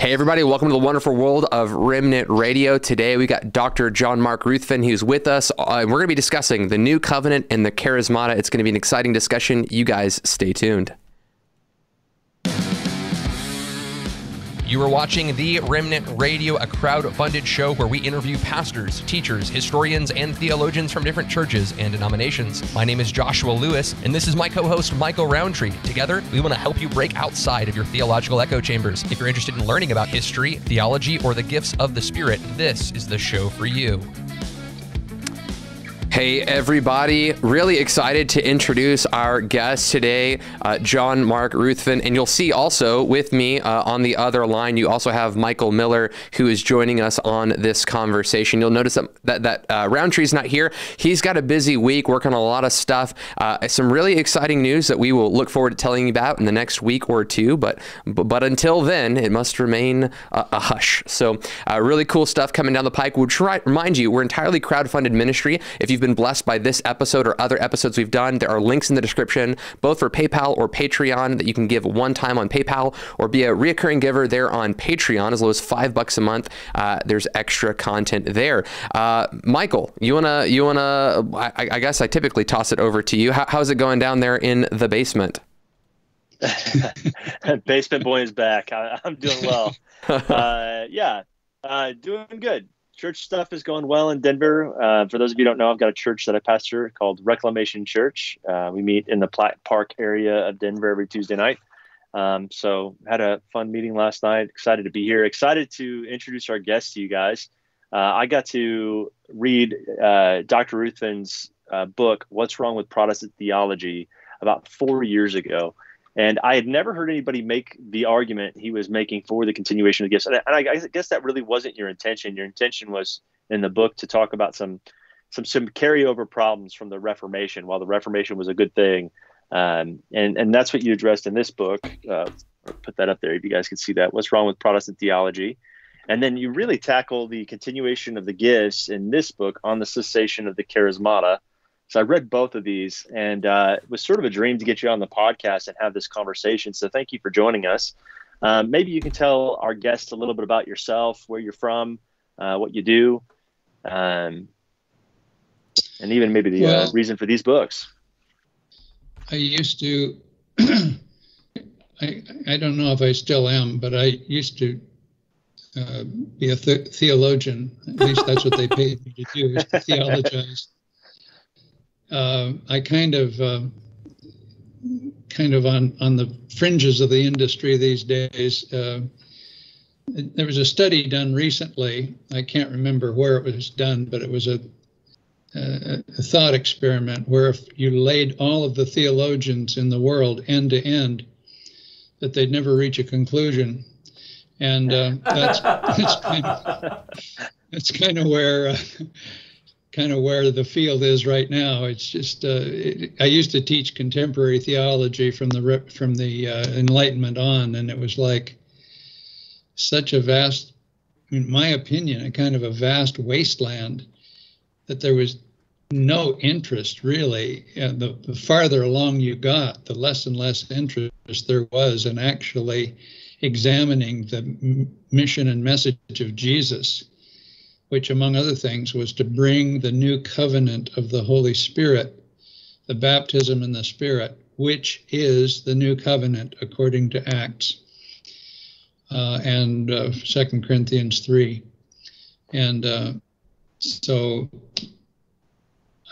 Hey, everybody, welcome to the wonderful world of Remnant Radio. Today we got Dr. Jon Mark Ruthven who's with us. Uh, we're going to be discussing the new covenant and the charismata. It's going to be an exciting discussion. You guys stay tuned. You are watching The Remnant Radio, a crowd-funded show where we interview pastors, teachers, historians, and theologians from different churches and denominations. My name is Joshua Lewis, and this is my co-host, Michael Rowntree. Together, we want to help you break outside of your theological echo chambers. If you're interested in learning about history, theology, or the gifts of the Spirit, this is the show for you. Hey, everybody. Really excited to introduce our guest today, uh, Jon Mark Ruthven. And you'll see also with me uh, on the other line, you also have Michael Miller, who is joining us on this conversation. You'll notice that, that, that uh, Rowntree's not here. He's got a busy week working on a lot of stuff. Uh, some really exciting news that we will look forward to telling you about in the next week or two. But, but, but until then, it must remain a, a hush. So, uh, really cool stuff coming down the pike. We'll try, remind you, we're entirely crowd-funded ministry. If you've you've been blessed by this episode or other episodes we've done, there are links in the description, both for PayPal or Patreon, that you can give one time on PayPal or be a reoccurring giver there on Patreon, as low as five bucks a month. Uh, there's extra content there. Uh, Michael, you wanna, you wanna? I, I, guess I typically toss it over to you. How, how's it going down there in the basement? basement boy is back. I, am doing well. Uh, yeah, uh, doing good church stuff is going well in Denver. Uh, for those of you who don't know, I've got a church that I pastor called Reclamation Church. Uh, we meet in the Platt Park area of Denver every Tuesday night. Um, so had a fun meeting last night. Excited to be here. Excited to introduce our guest to you guys. Uh, I got to read uh, Dr. Ruthven's uh, book, "What's Wrong with Protestant Theology," about four years ago. And I had never heard anybody make the argument he was making for the continuation of the gifts. And I, I guess that really wasn't your intention. Your intention was in the book to talk about some some some carryover problems from the Reformation. While the Reformation was a good thing, um, and and that's what you addressed in this book. Uh, put that up there if you guys can see that. What's wrong with Protestant theology? And then you really tackle the continuation of the gifts in this book on the cessation of the charismata so I read both of these, and uh, it was sort of a dream to get you on the podcast and have this conversation. So thank you for joining us. Um, maybe you can tell our guests a little bit about yourself, where you're from, uh, what you do, um, and even maybe the uh, well, uh, reason for these books. I used to. I, I don't know if I still am, but I used to uh, be a th- theologian. At least that's what they paid me to do, is to theologize uh, I kind of uh, kind of on on the fringes of the industry these days. Uh, there was a study done recently. I can't remember where it was done, but it was a, a, a thought experiment where if you laid all of the theologians in the world end to end, that they'd never reach a conclusion. And uh, that's that's kind of, that's kind of where uh, kind of where the field is right now. It's just uh, it, I used to teach contemporary theology from the from the uh, Enlightenment on, and it was like such a vast, in my opinion, a kind of a vast wasteland that there was no interest really. And the, the farther along you got, the less and less interest there was in actually examining the mission and message of Jesus which, among other things, was to bring the new covenant of the Holy Spirit, the baptism in the Spirit, which is the new covenant according to Acts uh, and uh, Second Corinthians three, and uh, so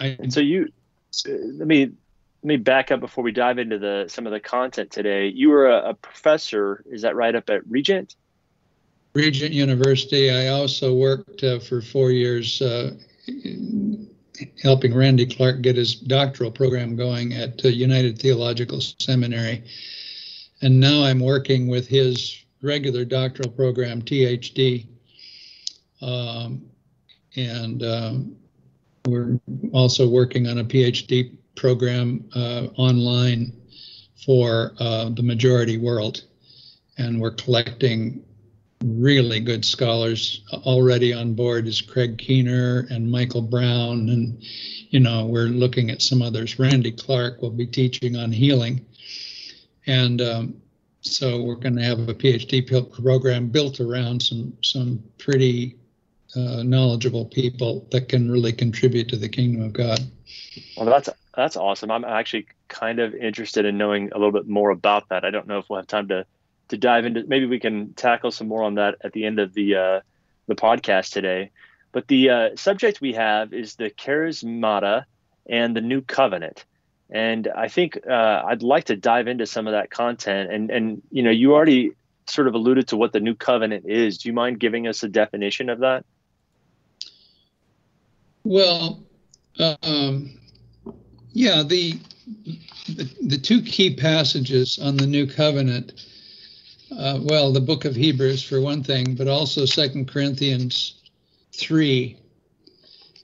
I. And so you, let me let me back up before we dive into the some of the content today. You were a, a professor, is that right, up at Regent? Regent University. I also worked uh, for four years uh, helping Randy Clark get his doctoral program going at uh, United Theological Seminary. And now I'm working with his regular doctoral program, THD. Um, and um, we're also working on a PhD program uh, online for uh, the majority world. And we're collecting really good scholars already on board is Craig Keener and Michael Brown. And, you know, we're looking at some others. Randy Clark will be teaching on healing. And um, so we're going to have a PhD program built around some some pretty uh, knowledgeable people that can really contribute to the kingdom of God. Well, that's that's awesome. I'm actually kind of interested in knowing a little bit more about that. I don't know if we'll have time to to dive into. Maybe we can tackle some more on that at the end of the uh, the podcast today. But the uh, subject we have is the charismata and the new covenant. And I think uh, I'd like to dive into some of that content. And and you know, you already sort of alluded to what the new covenant is. Do you mind giving us a definition of that? Well, um, yeah, the, the, the two key passages on the new covenant. Uh, well, the book of Hebrews for one thing, but also Second Corinthians three.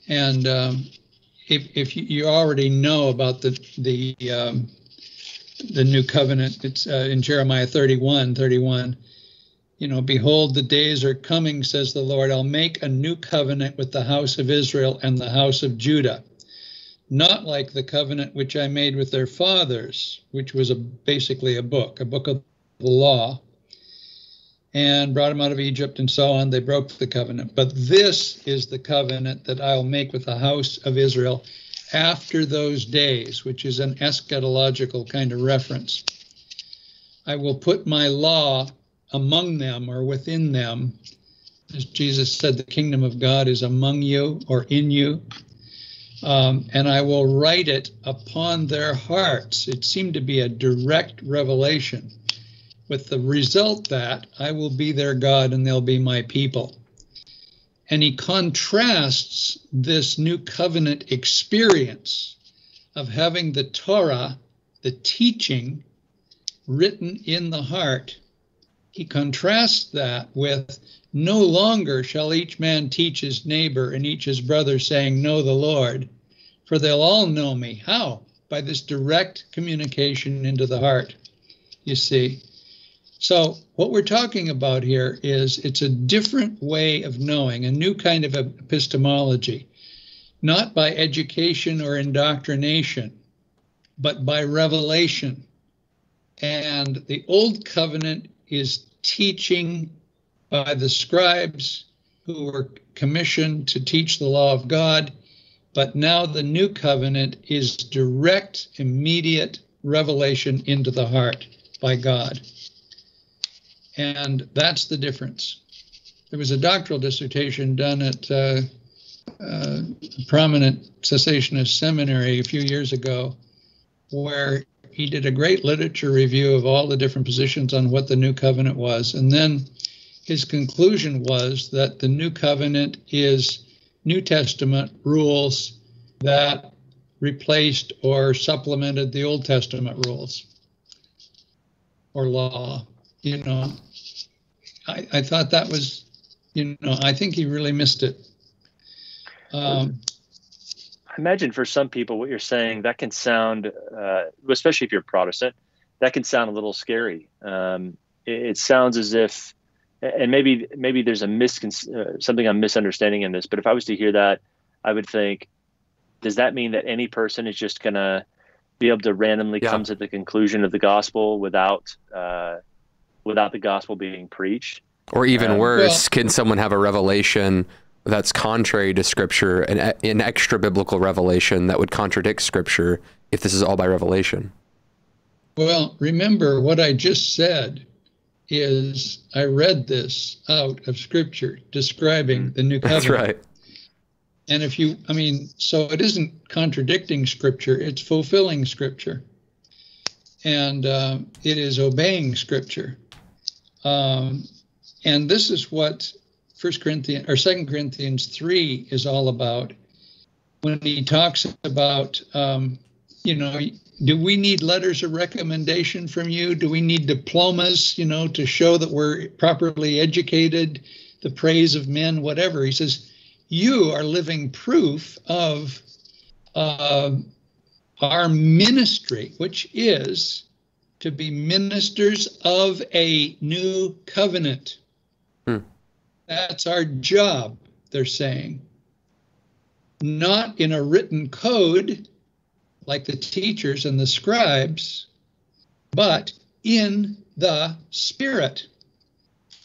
And um, if, if you already know about the the um, the new covenant, it's uh, in Jeremiah 31, 31. You know, behold, the days are coming, says the Lord. I'll make a new covenant with the house of Israel and the house of Judah, not like the covenant which I made with their fathers, which was a, basically a book, a book of the law, and brought them out of Egypt and so on. They broke the covenant. But this is the covenant that I'll make with the house of Israel after those days, which is an eschatological kind of reference. I will put my law among them or within them. As Jesus said, the kingdom of God is among you or in you. Um, and I will write it upon their hearts. It seemed to be a direct revelation with the result that I will be their God and they'll be my people. And he contrasts this new covenant experience of having the Torah, the teaching, written in the heart. He contrasts that with no longer shall each man teach his neighbor and each his brother, saying, Know the Lord, for they'll all know me. How? By this direct communication into the heart. You see, so, what we're talking about here is it's a different way of knowing, a new kind of epistemology, not by education or indoctrination, but by revelation. And the Old Covenant is teaching by the scribes who were commissioned to teach the law of God. But now the New Covenant is direct, immediate revelation into the heart by God. And that's the difference. There was a doctoral dissertation done at uh, uh, a prominent cessationist seminary a few years ago where he did a great literature review of all the different positions on what the new covenant was. And then his conclusion was that the new covenant is New Testament rules that replaced or supplemented the Old Testament rules or law you know, I, I thought that was, you know, I think he really missed it. Um, I imagine for some people, what you're saying that can sound, uh, especially if you're Protestant, that can sound a little scary. Um, it, it, sounds as if, and maybe maybe there's a mis uh, something I'm misunderstanding in this. But if I was to hear that, I would think, does that mean that any person is just gonna be able to randomly yeah. come to the conclusion of the gospel without uh, without the gospel being preached. Or even um, worse, well, can someone have a revelation that's contrary to scripture, an, an extra biblical revelation that would contradict scripture if this is all by revelation? Well, remember what I just said is I read this out of scripture describing the new covenant. That's right. And if you, I mean, so it isn't contradicting scripture, it's fulfilling scripture. And uh, it is obeying scripture. Um, and this is what First Corinthians or Second Corinthians three is all about. When he talks about, um, you know, do we need letters of recommendation from you? Do we need diplomas, you know, to show that we're properly educated, the praise of men, whatever? He says, you are living proof of uh, our ministry, which is to be ministers of a new covenant. Hmm. That's our job, they're saying. Not in a written code like the teachers and the scribes, but in the Spirit.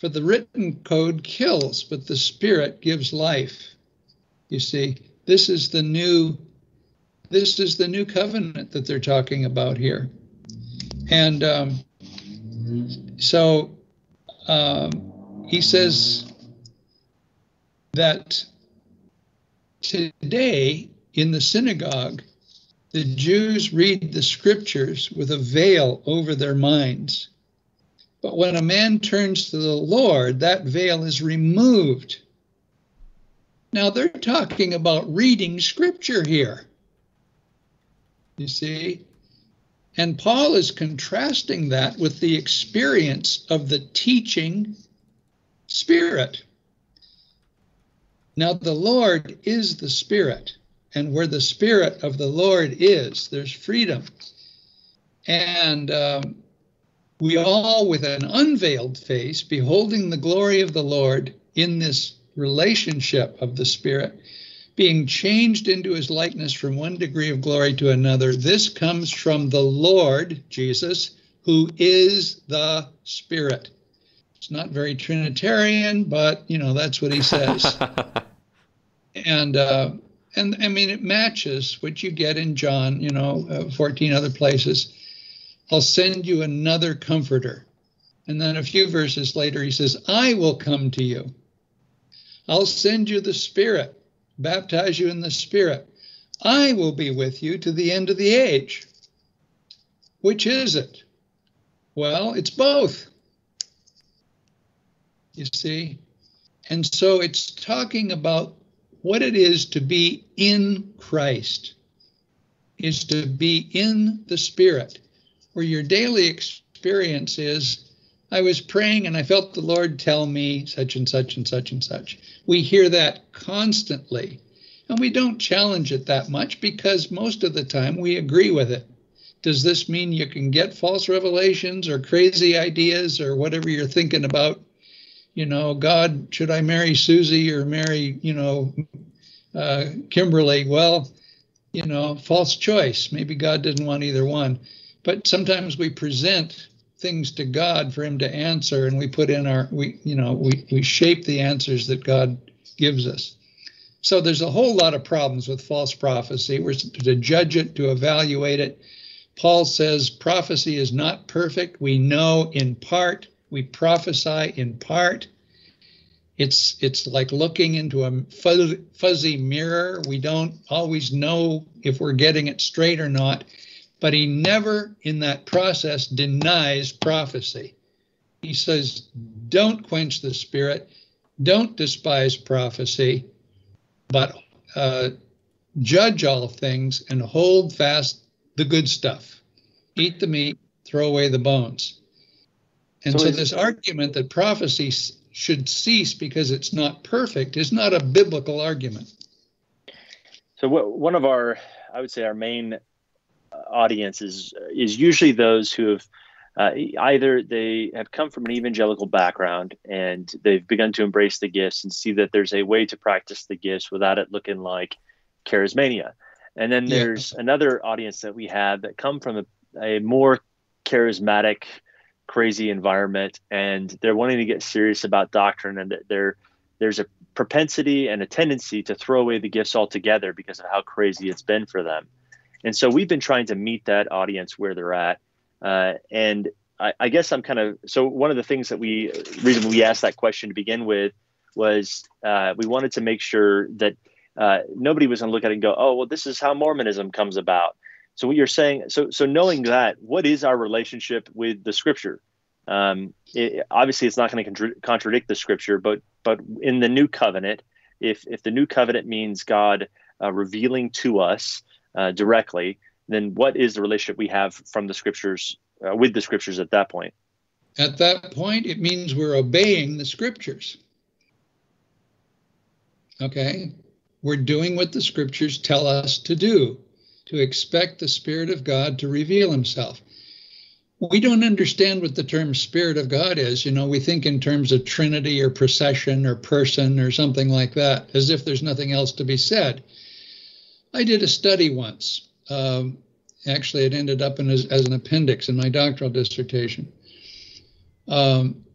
For the written code kills, but the Spirit gives life. You see, this is the new this is the new covenant that they're talking about here. And um, so um, he says that today in the synagogue, the Jews read the scriptures with a veil over their minds. But when a man turns to the Lord, that veil is removed. Now they're talking about reading scripture here. You see? And Paul is contrasting that with the experience of the teaching spirit. Now, the Lord is the Spirit, and where the Spirit of the Lord is, there's freedom. And um, we all, with an unveiled face, beholding the glory of the Lord in this relationship of the Spirit, being changed into his likeness from one degree of glory to another. This comes from the Lord Jesus, who is the Spirit. It's not very Trinitarian, but you know that's what he says. and uh, and I mean it matches what you get in John, you know, uh, 14 other places. I'll send you another comforter. And then a few verses later, he says, I will come to you. I'll send you the Spirit baptize you in the Spirit. I will be with you to the end of the age. Which is it? Well, it's both. You see? And so it's talking about what it is to be in Christ, is to be in the Spirit, where your daily experience is I was praying and I felt the Lord tell me such and such and such and such. We hear that constantly. And we don't challenge it that much because most of the time we agree with it. Does this mean you can get false revelations or crazy ideas or whatever you're thinking about? You know, God, should I marry Susie or marry, you know, uh, Kimberly? Well, you know, false choice. Maybe God didn't want either one. But sometimes we present things to God for him to answer and we put in our we you know we we shape the answers that God gives us. So there's a whole lot of problems with false prophecy. We're to judge it, to evaluate it. Paul says prophecy is not perfect. We know in part, we prophesy in part. It's it's like looking into a fuzzy mirror. We don't always know if we're getting it straight or not but he never in that process denies prophecy. He says, don't quench the spirit, don't despise prophecy, but uh, judge all things and hold fast the good stuff. Eat the meat, throw away the bones. And so, so this argument that prophecy should cease because it's not perfect is not a biblical argument. So, what, one of our, I would say, our main audience is is usually those who have uh, either they have come from an evangelical background and they've begun to embrace the gifts and see that there's a way to practice the gifts without it looking like charismania. And then there's yeah. another audience that we have that come from a, a more charismatic, crazy environment, and they're wanting to get serious about doctrine, and there there's a propensity and a tendency to throw away the gifts altogether because of how crazy it's been for them. And so we've been trying to meet that audience where they're at. Uh, and I, I, guess I'm kind of so one of the things that we reason we asked that question to begin with was uh, we wanted to make sure that uh, nobody was going to look at it and go, oh, well, this is how Mormonism comes about. So what you're saying, so so knowing that, what is our relationship with the Scripture? Um, it, obviously, it's not going to contra- contradict the Scripture, but but in the New Covenant, if if the New Covenant means God uh, revealing to us uh, directly, then what is the relationship we have from the scriptures uh, with the scriptures at that point? At that point, it means we're obeying the scriptures. Okay? We're doing what the scriptures tell us to do, to expect the Spirit of God to reveal Himself. We don't understand what the term Spirit of God is. You know, we think in terms of Trinity or procession or person or something like that, as if there's nothing else to be said. I did a study once. Um, actually, it ended up as, as an appendix in my doctoral dissertation. um,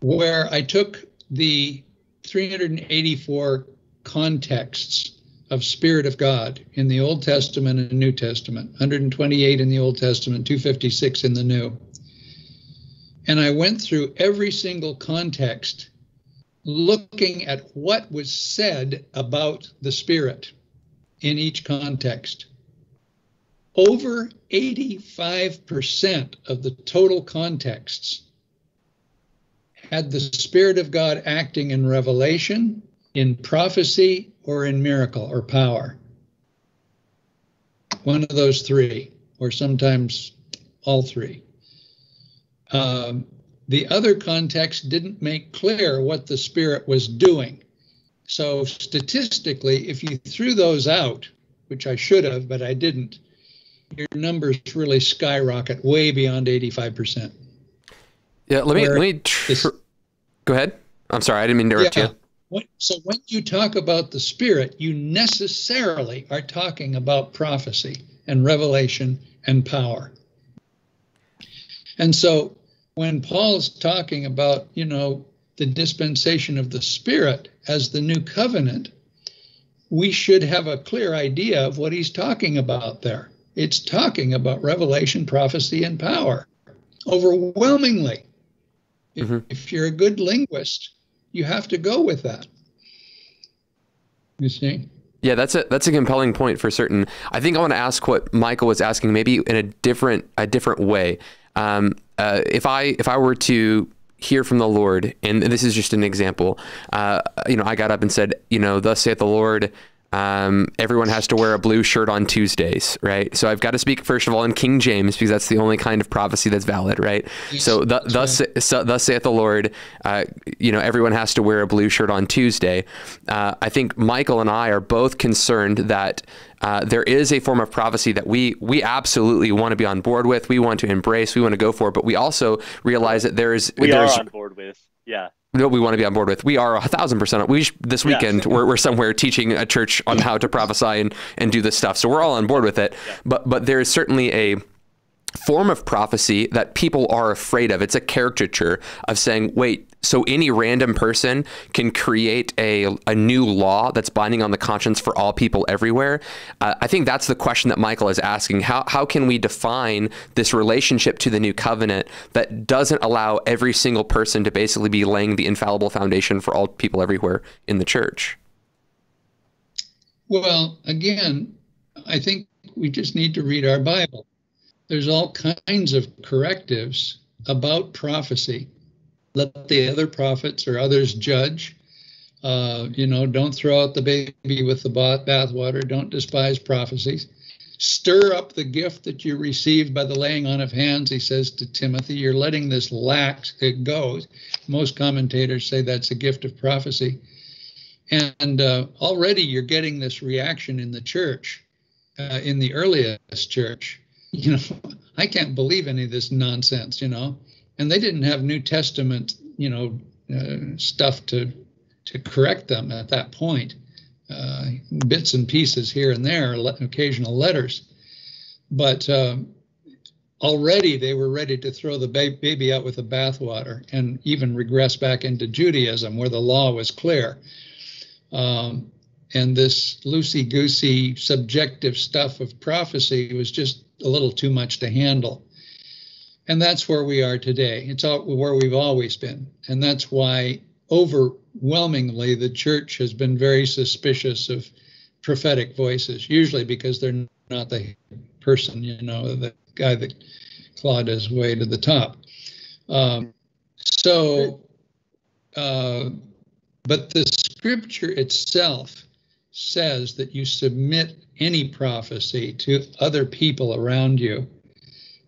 where I took the 384 contexts of Spirit of God in the Old Testament and New Testament, 128 in the Old Testament, 256 in the New. And I went through every single context looking at what was said about the Spirit in each context. Over 85% of the total contexts had the Spirit of God acting in revelation, in prophecy, or in miracle or power. One of those three, or sometimes all three. Um, the other context didn't make clear what the Spirit was doing. So, statistically, if you threw those out, which I should have, but I didn't, your numbers really skyrocket way beyond 85%. Yeah, let me let me tr- this, go ahead. I'm sorry, I didn't mean to interrupt yeah, you. so when you talk about the spirit, you necessarily are talking about prophecy and revelation and power. And so when Paul's talking about, you know, the dispensation of the spirit as the new covenant, we should have a clear idea of what he's talking about there. It's talking about revelation, prophecy, and power overwhelmingly. Mm-hmm. If you're a good linguist, you have to go with that. You see? Yeah, that's a that's a compelling point for certain. I think I want to ask what Michael was asking, maybe in a different a different way. Um, uh, if I if I were to hear from the Lord, and this is just an example, uh, you know, I got up and said, you know, thus saith the Lord, um, everyone has to wear a blue shirt on Tuesdays, right? So I've got to speak first of all in King James because that's the only kind of prophecy that's valid, right? Yes, so, th- thus, so, thus saith the Lord, uh, you know, everyone has to wear a blue shirt on Tuesday. Uh, I think Michael and I are both concerned that uh, there is a form of prophecy that we we absolutely want to be on board with. We want to embrace. We want to go for, but we also realize that there is we are on board with. Yeah what we want to be on board with. We are a thousand percent. We this weekend yeah. we're, we're somewhere teaching a church on mm-hmm. how to prophesy and, and do this stuff. So we're all on board with it. Yeah. But but there is certainly a form of prophecy that people are afraid of. It's a caricature of saying, wait, so any random person can create a, a new law that's binding on the conscience for all people everywhere. Uh, I think that's the question that Michael is asking. How, how can we define this relationship to the new covenant that doesn't allow every single person to basically be laying the infallible foundation for all people everywhere in the church? Well, again, I think we just need to read our Bible there's all kinds of correctives about prophecy. Let the other prophets or others judge. Uh, you know, don't throw out the baby with the bathwater. Don't despise prophecies. Stir up the gift that you received by the laying on of hands, he says to Timothy. You're letting this lax, it goes. Most commentators say that's a gift of prophecy. And uh, already you're getting this reaction in the church, uh, in the earliest church you know, I can't believe any of this nonsense, you know. And they didn't have New Testament, you know, uh, stuff to to correct them at that point. Uh, bits and pieces here and there, occasional letters, but um, already they were ready to throw the ba- baby out with the bathwater and even regress back into Judaism, where the law was clear. Um, and this loosey goosey subjective stuff of prophecy was just a little too much to handle. And that's where we are today. It's all, where we've always been. And that's why overwhelmingly the church has been very suspicious of prophetic voices, usually because they're not the person, you know, the guy that clawed his way to the top. Um, so, uh, but the scripture itself says that you submit any prophecy to other people around you.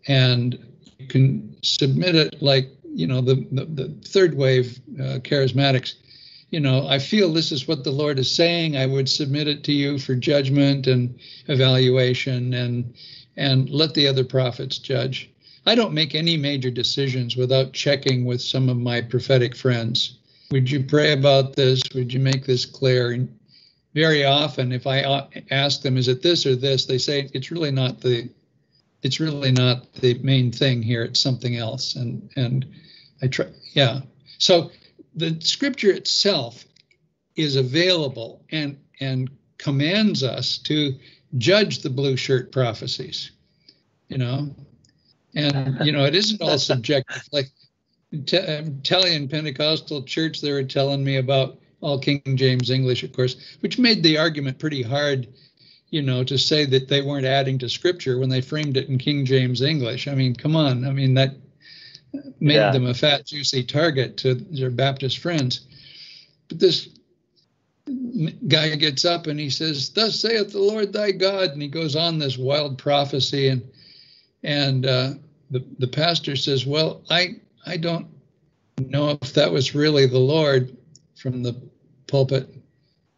And you can submit it like you know the the, the third wave uh, charismatics. You know i feel this is what the lord is saying. I would submit it to you for judgment and evaluation and and let the other prophets judge. I don't make any major decisions without checking with some of my prophetic friends. Would you pray about this? Would you make this clear? and very often if i uh, ask them is it this or this they say it's really not the it's really not the main thing here it's something else and and I try. Yeah. So the scripture itself is available and and commands us to judge the blue shirt prophecies. You know, and you know it isn't all subjective. Like t- um, Italian Pentecostal church, they were telling me about all King James English, of course, which made the argument pretty hard you know, to say that they weren't adding to scripture when they framed it in King James English. I mean, come on. I mean, that made yeah. them a fat, juicy target to their Baptist friends. But this guy gets up and he says, Thus saith the Lord thy God. And he goes on this wild prophecy. And and uh, the, the pastor says, Well, I, I don't know if that was really the Lord from the pulpit.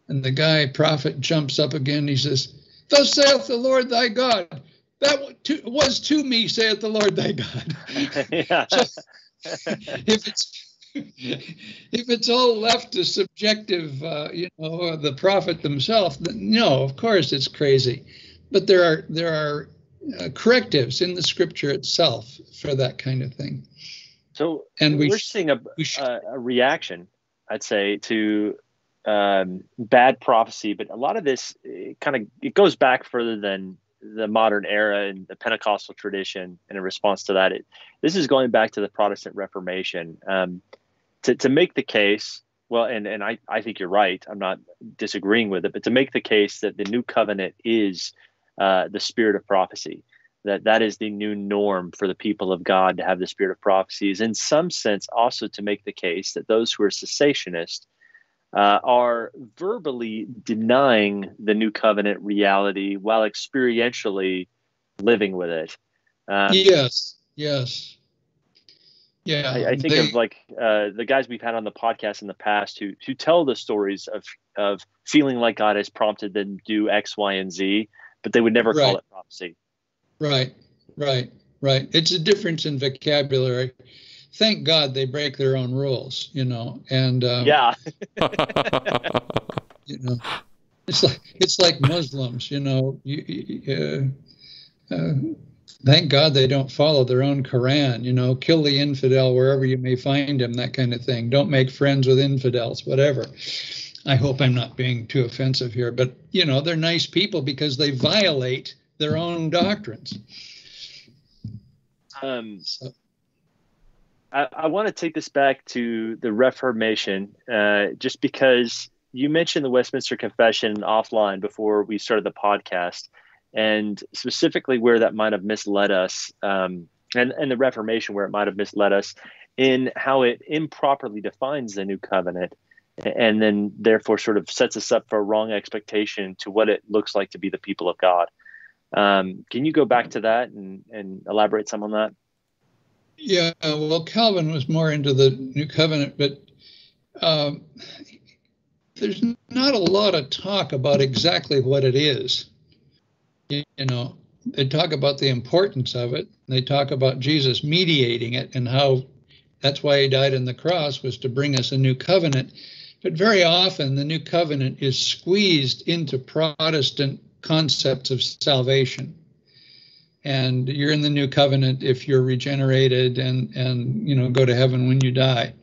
And the guy prophet jumps up again. He says, Thus saith the Lord thy God. That was to me, saith the Lord thy God. so, if it's if it's all left to subjective, uh, you know, the prophet themselves, no, of course it's crazy. But there are there are uh, correctives in the scripture itself for that kind of thing. So, and we, are seeing a, we a, a reaction, I'd say, to um, bad prophecy, but a lot of this kind of it goes back further than the modern era and the Pentecostal tradition. And in response to that, it this is going back to the Protestant Reformation. Um, to to make the case, well, and and I I think you're right. I'm not disagreeing with it, but to make the case that the new covenant is uh, the spirit of prophecy. That that is the new norm for the people of God to have the spirit of prophecy is in some sense also to make the case that those who are cessationist uh, are verbally denying the new covenant reality while experientially living with it. Um, yes, yes. Yeah, I, I think they, of like uh, the guys we've had on the podcast in the past who who tell the stories of of feeling like God has prompted them to do X, Y, and Z, but they would never right. call it prophecy. Right, right, right. It's a difference in vocabulary thank God they break their own rules, you know. And um, yeah, you know, it's like it's like Muslims, you know. You, uh, uh, thank God they don't follow their own Quran, you know. Kill the infidel wherever you may find him, that kind of thing. Don't make friends with infidels, whatever. I hope I'm not being too offensive here, but you know, they're nice people because they violate their own doctrines. Um, so. I, I want to take this back to the Reformation, uh, just because you mentioned the Westminster Confession offline before we started the podcast, and specifically where that might have misled us, um, and, and the Reformation where it might have misled us in how it improperly defines the new covenant, and then therefore sort of sets us up for a wrong expectation to what it looks like to be the people of God. Um, can you go back to that and, and elaborate some on that? Yeah, well, Calvin was more into the New Covenant, but um, there's not a lot of talk about exactly what it is. You, you know, they talk about the importance of it. They talk about Jesus mediating it and how that's why he died on the cross was to bring us a new covenant. But very often the new covenant is squeezed into Protestant concepts of salvation and you're in the new covenant if you're regenerated and and you know go to heaven when you die.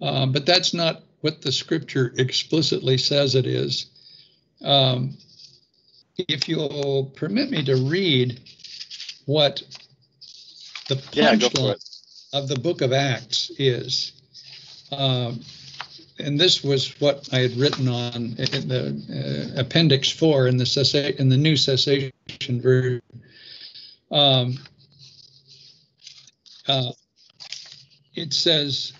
Uh, but that's not what the scripture explicitly says it is. Um, if you'll permit me to read what the punchline yeah, of the book of acts is. Um, and this was what I had written on in the uh, appendix four in the cessa- in the new cessation version. Um, uh, it says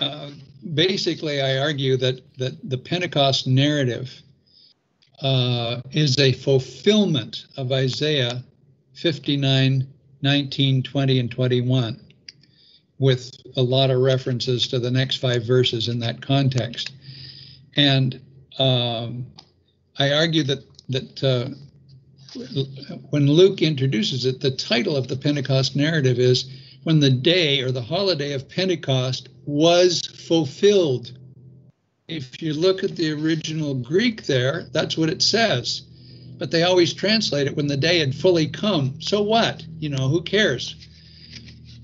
uh, basically, I argue that that the Pentecost narrative uh, is a fulfillment of Isaiah 59, 19, 20, and 21, with a lot of references to the next five verses in that context. And um, I argue that that uh, when Luke introduces it, the title of the Pentecost narrative is When the Day or the Holiday of Pentecost Was Fulfilled. If you look at the original Greek there, that's what it says. But they always translate it when the day had fully come. So what? You know, who cares?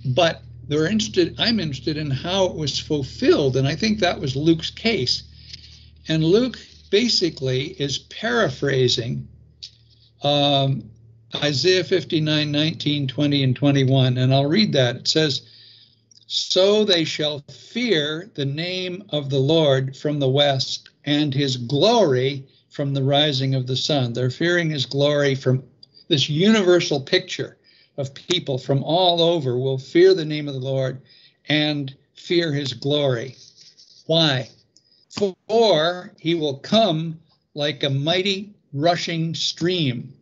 But they're interested. I'm interested in how it was fulfilled, and I think that was Luke's case. And Luke basically is paraphrasing um, Isaiah 59, 19, 20, and 21. And I'll read that. It says, So they shall fear the name of the Lord from the west and his glory from the rising of the sun. They're fearing his glory from this universal picture of people from all over will fear the name of the Lord and fear his glory. Why? For he will come like a mighty rushing stream,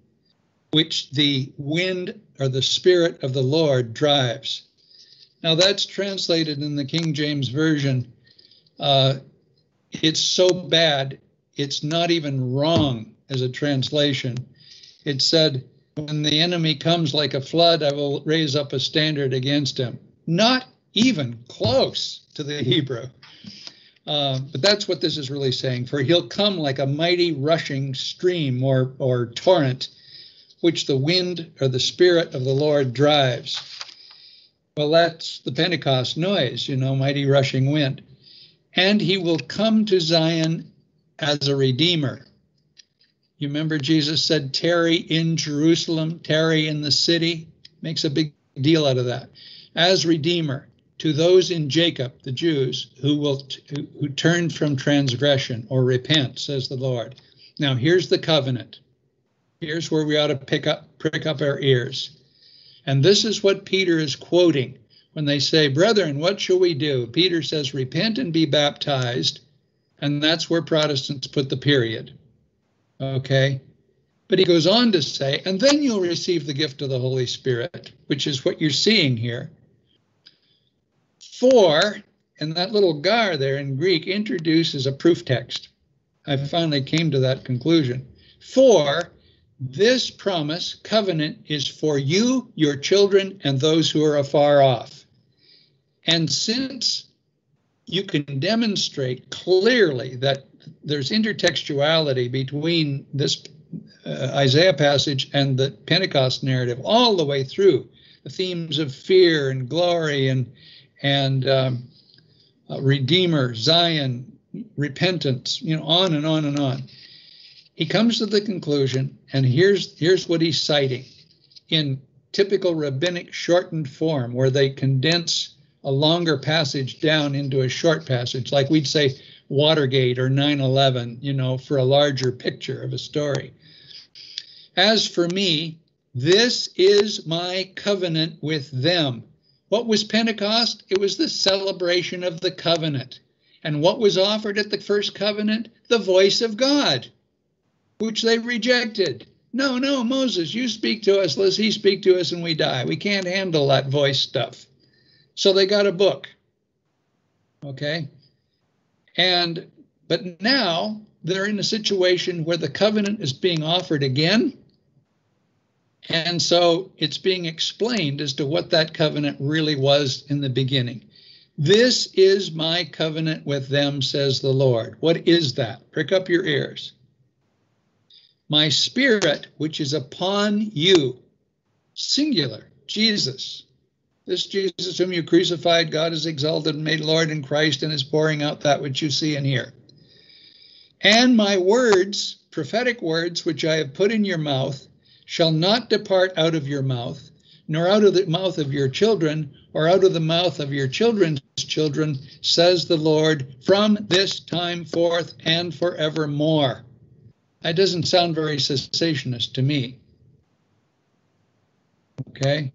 which the wind or the spirit of the Lord drives. Now that's translated in the King James Version. Uh, it's so bad, it's not even wrong as a translation. It said, When the enemy comes like a flood, I will raise up a standard against him. Not even close to the Hebrew. Uh, but that's what this is really saying. For he'll come like a mighty rushing stream or, or torrent, which the wind or the spirit of the Lord drives. Well, that's the Pentecost noise, you know, mighty rushing wind. And he will come to Zion as a redeemer. You remember Jesus said, tarry in Jerusalem, tarry in the city, makes a big deal out of that. As redeemer to those in Jacob, the Jews, who will who, who turn from transgression or repent, says the Lord. Now here's the covenant. Here's where we ought to pick up prick up our ears. And this is what Peter is quoting when they say, Brethren, what shall we do? Peter says, Repent and be baptized. And that's where Protestants put the period. Okay? But he goes on to say, And then you'll receive the gift of the Holy Spirit, which is what you're seeing here. For, and that little gar there in Greek introduces a proof text. I finally came to that conclusion. For this promise, covenant, is for you, your children, and those who are afar off. And since you can demonstrate clearly that there's intertextuality between this uh, Isaiah passage and the Pentecost narrative all the way through the themes of fear and glory and and um, uh, Redeemer, Zion, repentance, you know, on and on and on. He comes to the conclusion, and here's here's what he's citing in typical rabbinic shortened form, where they condense a longer passage down into a short passage, like we'd say Watergate or 9 11, you know, for a larger picture of a story. As for me, this is my covenant with them, what was Pentecost? It was the celebration of the covenant. And what was offered at the first covenant? The voice of God, which they rejected. No, no, Moses, you speak to us, lest he speak to us and we die. We can't handle that voice stuff. So they got a book. Okay? And but now they're in a situation where the covenant is being offered again and so it's being explained as to what that covenant really was in the beginning. This is my covenant with them, says the Lord. What is that? Prick up your ears. My spirit, which is upon you, singular, Jesus. This Jesus whom you crucified, God has exalted and made Lord in Christ and is pouring out that which you see and hear. And my words, prophetic words, which I have put in your mouth, shall not depart out of your mouth, nor out of the mouth of your children, or out of the mouth of your children's children, says the Lord, from this time forth and forevermore. That doesn't sound very cessationist to me. Okay?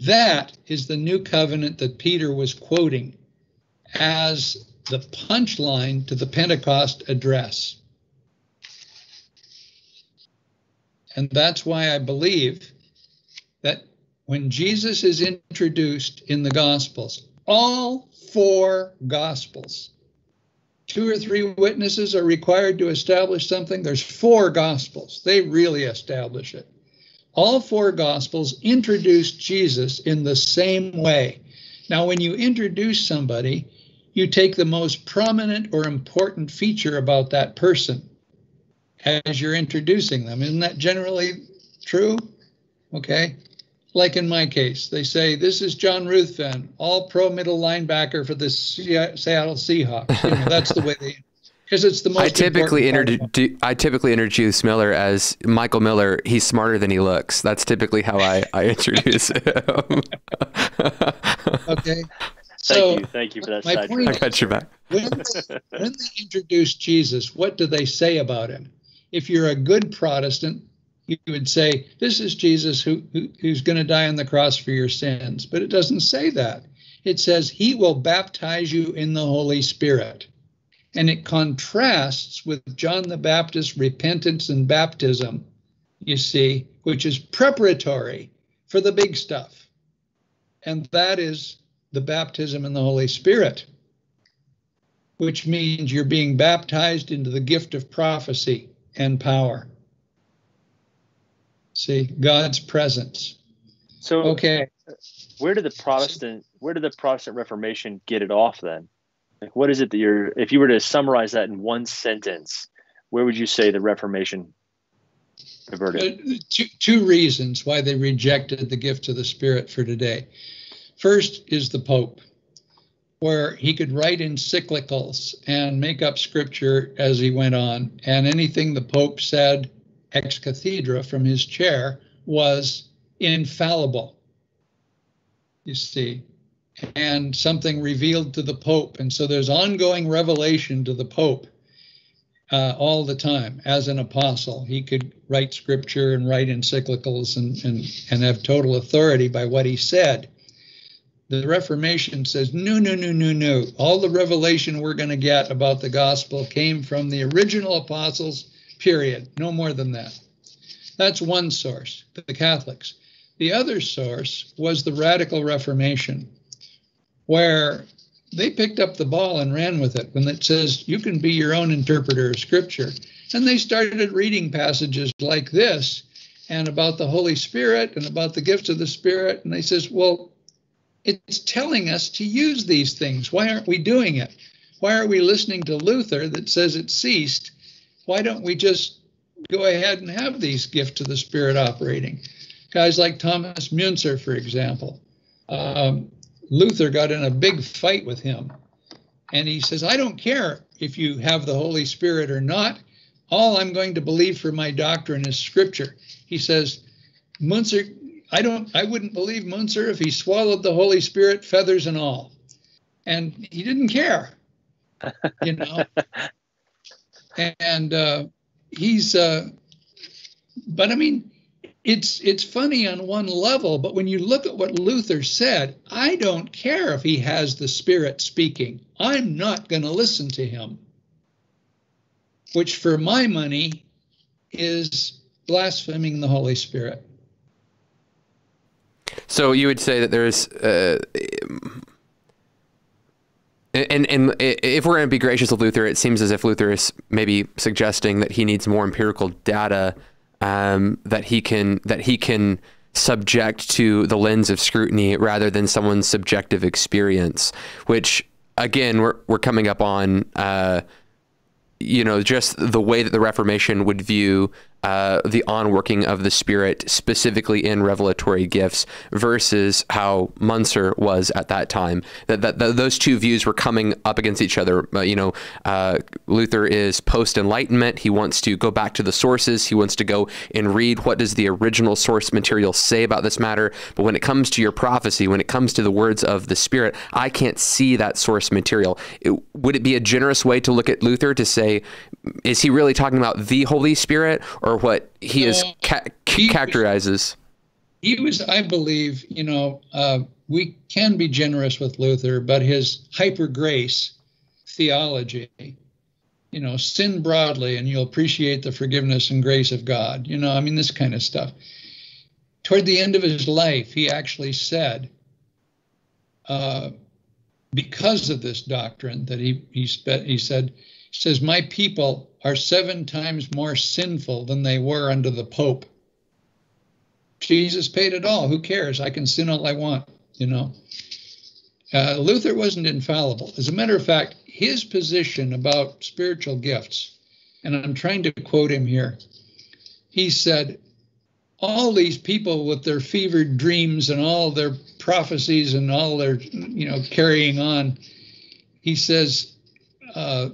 That is the new covenant that Peter was quoting as the punchline to the Pentecost address. And that's why I believe that when Jesus is introduced in the Gospels, all four Gospels, two or three witnesses are required to establish something. There's four Gospels, they really establish it. All four Gospels introduce Jesus in the same way. Now, when you introduce somebody, you take the most prominent or important feature about that person as you're introducing them. Isn't that generally true? Okay. like in my case, they say, This is Jon Ruthven, all pro middle linebacker for the Seattle Seahawks. You know, that's the way they. Because it's the most. I typically introduce. I typically introduce Miller as Michael Miller. He's smarter than he looks. That's typically how I, I introduce him. okay. So, thank you, thank you for that. My point I got your back. When they, when they introduce Jesus, what do they say about him? If you're a good Protestant, you would say, This is Jesus who, who who's going to die on the cross for your sins. But it doesn't say that. It says, He will baptize you in the Holy Spirit. And it contrasts with John the Baptist's repentance and baptism, you see, which is preparatory for the big stuff. And that is the baptism in the Holy Spirit, which means you're being baptized into the gift of prophecy and power. See, God's presence. So okay, where did the Protestant where did the Protestant Reformation get it off then? Like what is it that you're if you were to summarize that in one sentence, where would you say the Reformation diverted? Uh, two, two reasons why they rejected the gift of the Spirit for today. First is the Pope, where he could write encyclicals and make up scripture as he went on, and anything the Pope said ex cathedra from his chair was infallible. You see, and something revealed to the Pope. And so there's ongoing revelation to the Pope uh, all the time as an apostle. He could write scripture and write encyclicals and, and, and have total authority by what he said. The Reformation says, no, no, no, no, no. All the revelation we're going to get about the gospel came from the original apostles period, no more than that. That's one source, the Catholics. The other source was the Radical Reformation, where they picked up the ball and ran with it when it says you can be your own interpreter of Scripture. And they started reading passages like this and about the Holy Spirit and about the gifts of the Spirit. And they says, well, it's telling us to use these things. Why aren't we doing it? Why are we listening to Luther that says it ceased why don't we just go ahead and have these gifts of the Spirit operating? Guys like Thomas Munzer, for example. Um, Luther got in a big fight with him. And he says, I don't care if you have the Holy Spirit or not. All I'm going to believe for my doctrine is Scripture. He says, Munzer, I don't, I wouldn't believe Munzer if he swallowed the Holy Spirit, feathers and all. And he didn't care, you know. and uh, he's. Uh, but I mean, it's it's funny on one level, but when you look at what Luther said, I don't care if he has the Spirit speaking. I'm not going to listen to him. Which, for my money, is blaspheming the Holy Spirit. So you would say that there's uh, and, and if we're going to be gracious with Luther, it seems as if Luther is maybe suggesting that he needs more empirical data um, that he can that he can subject to the lens of scrutiny rather than someone's subjective experience. Which again, we're we're coming up on. Uh, you know, just the way that the Reformation would view uh, the onworking of the Spirit, specifically in revelatory gifts, versus how Munzer was at that time. That, that, that those two views were coming up against each other. Uh, you know, uh, Luther is post Enlightenment. He wants to go back to the sources. He wants to go and read what does the original source material say about this matter. But when it comes to your prophecy, when it comes to the words of the Spirit, I can't see that source material. It, would it be a generous way to look at Luther to say, is he really talking about the Holy Spirit or or what he is ca- he characterizes. Was, he was, I believe, you know, uh, we can be generous with Luther, but his hyper grace theology, you know, sin broadly and you'll appreciate the forgiveness and grace of God. You know, I mean, this kind of stuff. Toward the end of his life, he actually said, uh, because of this doctrine that he he, spe- he said, says, My people are seven times more sinful than they were under the Pope. Jesus paid it all. Who cares? I can sin all I want, you know. Uh, Luther wasn't infallible. As a matter of fact, his position about spiritual gifts, and I'm trying to quote him here, he said, all these people with their fevered dreams and all their prophecies and all their, you know, carrying on, he says, uh,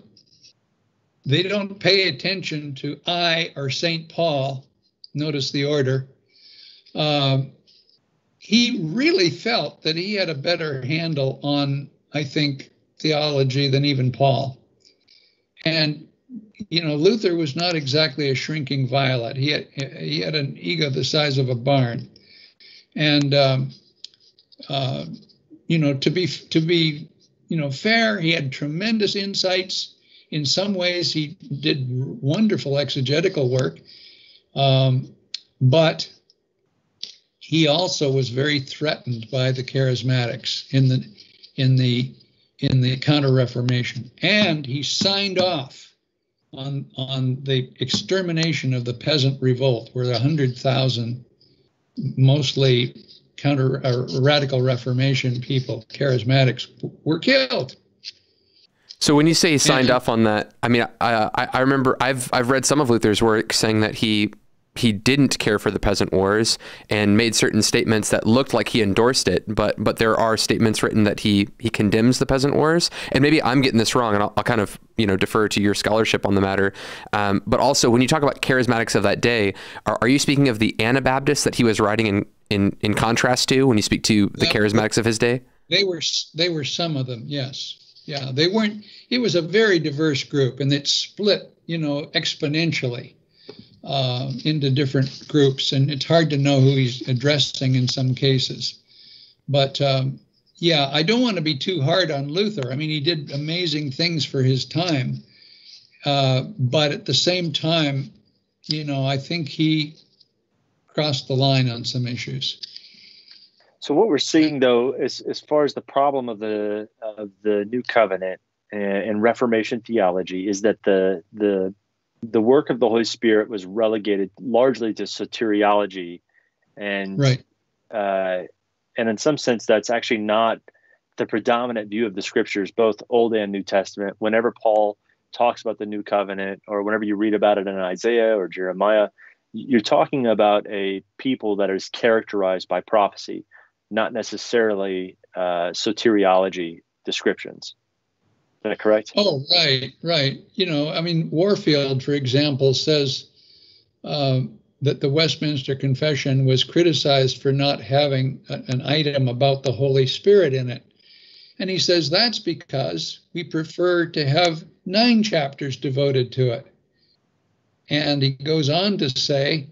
they don't pay attention to I or St. Paul. Notice the order. Um, he really felt that he had a better handle on, I think, theology than even Paul. And you know, Luther was not exactly a shrinking violet. He had he had an ego the size of a barn, and um, uh, you know, to be to be you know fair, he had tremendous insights. In some ways, he did wonderful exegetical work, um, but he also was very threatened by the charismatics in the in the in the Counter Reformation, and he signed off on on the extermination of the peasant revolt, where a hundred thousand, mostly counter uh, radical Reformation people, charismatics, were killed. So when you say he signed and, off on that, I mean, I, I, I remember I've I've read some of Luther's work saying that he he didn't care for the peasant wars and made certain statements that looked like he endorsed it, but but there are statements written that he he condemns the peasant wars. And maybe I'm getting this wrong, and I'll, I'll kind of you know defer to your scholarship on the matter. Um, but also, when you talk about charismatics of that day, are, are you speaking of the Anabaptists that he was writing in in in contrast to when you speak to the charismatics of his day? They were they were some of them, yes. Yeah, they weren't. It was a very diverse group, and it split, you know, exponentially uh, into different groups, and it's hard to know who he's addressing in some cases. But um, yeah, I don't want to be too hard on Luther. I mean, he did amazing things for his time, uh, but at the same time, you know, I think he crossed the line on some issues. So what we're seeing, though, is as far as the problem of the of the new covenant and, and Reformation theology, is that the the the work of the Holy Spirit was relegated largely to soteriology, and right. uh, and in some sense, that's actually not the predominant view of the Scriptures, both Old and New Testament. Whenever Paul talks about the New Covenant, or whenever you read about it in Isaiah or Jeremiah, you're talking about a people that is characterized by prophecy, not necessarily uh, soteriology descriptions Is that correct? Oh, right, right. You know, I mean, Warfield, for example, says uh, that the Westminster Confession was criticized for not having a, an item about the Holy Spirit in it. And he says that's because we prefer to have nine chapters devoted to it. And he goes on to say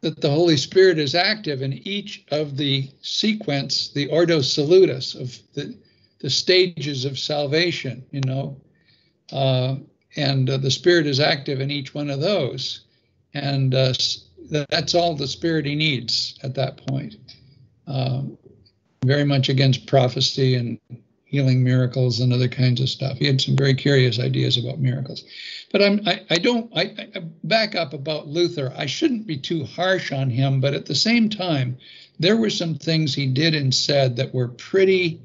that the Holy Spirit is active in each of the sequence, the Ordo Salutis of the the stages of salvation, you know, uh, and uh, the Spirit is active in each one of those, and uh, that's all the Spirit he needs at that point. Um, very much against prophecy and healing miracles and other kinds of stuff. He had some very curious ideas about miracles. But I'm, I, I don't, I, I, back up about Luther. I shouldn't be too harsh on him, but at the same time, there were some things he did and said that were pretty